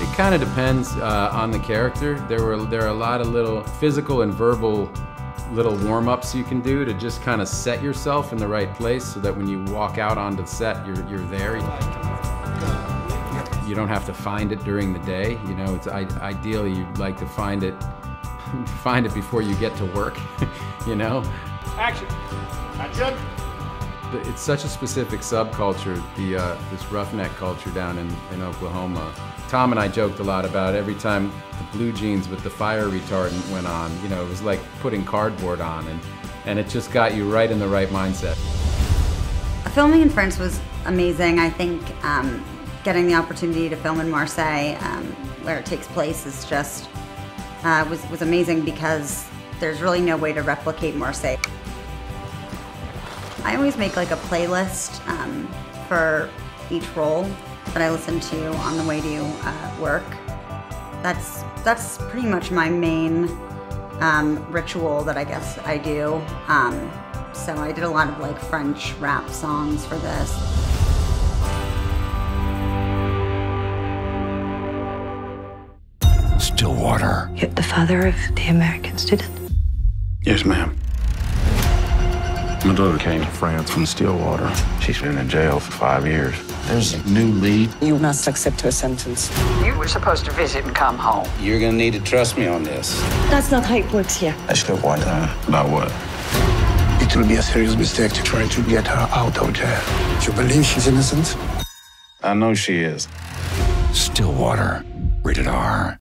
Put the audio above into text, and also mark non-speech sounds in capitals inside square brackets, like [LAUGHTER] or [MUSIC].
It kind of depends uh, on the character. There were there are a lot of little physical and verbal little warm-ups you can do to just kind of set yourself in the right place so that when you walk out onto the set, you're you're there. You don't have to find it during the day. You know, it's ideally you'd like to find it [LAUGHS] find it before you get to work. [LAUGHS] you know. Action. Action. It's such a specific subculture, the uh, this roughneck culture down in, in Oklahoma. Tom and I joked a lot about every time the blue jeans with the fire retardant went on, you know, it was like putting cardboard on and, and it just got you right in the right mindset. Filming in France was amazing. I think um, getting the opportunity to film in Marseille, um, where it takes place, is just uh, was was amazing because there's really no way to replicate Marseille. I always make like a playlist um, for each role that I listen to on the way to uh, work. That's that's pretty much my main um, ritual that I guess I do. Um, so I did a lot of like French rap songs for this. Stillwater. You're the father of the American student? Yes, ma'am. My daughter came to France from Stillwater. She's been in jail for five years. There's a new lead. You must accept her sentence. You were supposed to visit and come home. You're gonna need to trust me on this. That's not how it works here. I still want her. About what? It will be a serious mistake to try to get her out of jail. Do You believe she's innocent? I know she is. Stillwater. Rated R.